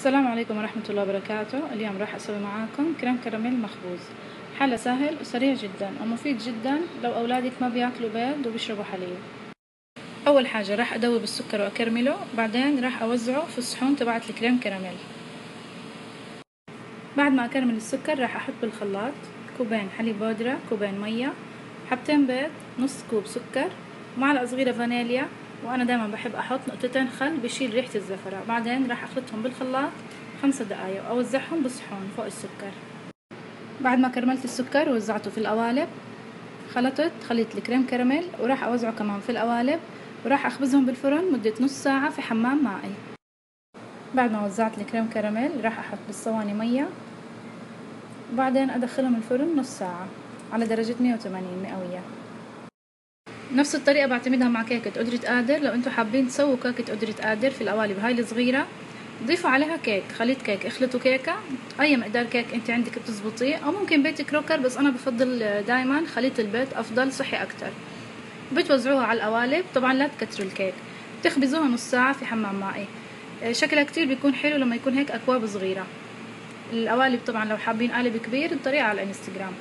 السلام عليكم ورحمة الله وبركاته. اليوم راح أسوي معاكم كريم كراميل مخبوز. حلا سهل وسريع جدا ومفيد جدا لو أولادك ما بياكلوا بيض وبيشربوا حليب. أول حاجة راح أدوب السكر وأكرمله بعدين راح أوزعه في الصحون تبعت الكريم كراميل. بعد ما أكرمل السكر راح أحط بالخلاط كوبين حليب بودرة كوبين مية حبتين بيض نص كوب سكر معلقة صغيرة فانيليا وأنا دايما بحب أحط نقطتين خل بشيل ريحة الزفرة. بعدين راح أخلطهم بالخلاط خمسة دقايق. واوزعهم بصحون فوق السكر. بعد ما كرملت السكر ووزعته في القوالب خلطت خليط الكريم كراميل وراح أوزعه كمان في القوالب وراح أخبزهم بالفرن مدة نص ساعة في حمام مائي. بعد ما وزعت الكريم كراميل راح أحط بالصواني مية. وبعدين أدخلهم الفرن نص ساعة على درجة مية وثمانين مئوية. نفس الطريقة بعتمدها مع كيكة قدرة قادر لو أنتم حابين تسووا كيكة قدرة قادر في القوالب هاي الصغيرة ضيفوا عليها كيك خليط كيك اخلطوا كيكة. أي مقدار كيك أنت عندك بتزبطيه أو ممكن Betty Crocker بس أنا بفضل دايما خليط البيت أفضل صحي أكتر. بتوزعوها على القوالب طبعا لا تكتروا الكيك. تخبزوها نص ساعة في حمام مائي. شكلها كتير بيكون حلو لما يكون هيك أكواب صغيرة. القوالب طبعا لو حابين قالب كبير الطريقة على الإنستغرام.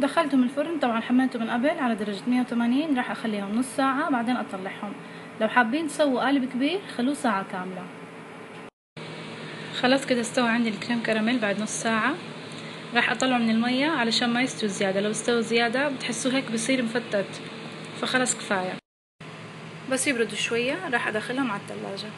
دخلتهم الفرن طبعا حملته من قبل على درجة مية وثمانين راح أخليهم نص ساعة بعدين أطلعهم. لو حابين تسووا قالب كبير خلوه ساعة كاملة. خلاص كده استوى عندي الكريم كراميل بعد نص ساعة. راح أطلعه من المية علشان ما يستوي زيادة. لو استوى زيادة بتحسوه هيك بصير مفتت. فخلص كفاية. بس يبردوا شوية راح أدخلهم على الثلاجة